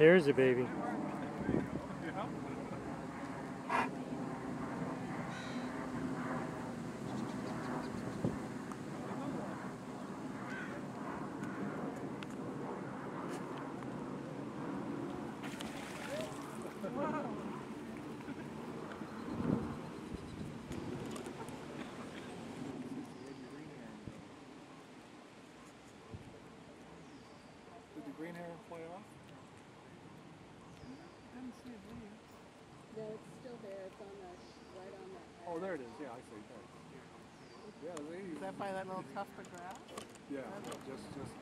Here's a baby. Green hair fly off? Oh, there it is. Yeah, I see. There. Yeah, ladies. Is that by that little tuft of grass? Yeah, just just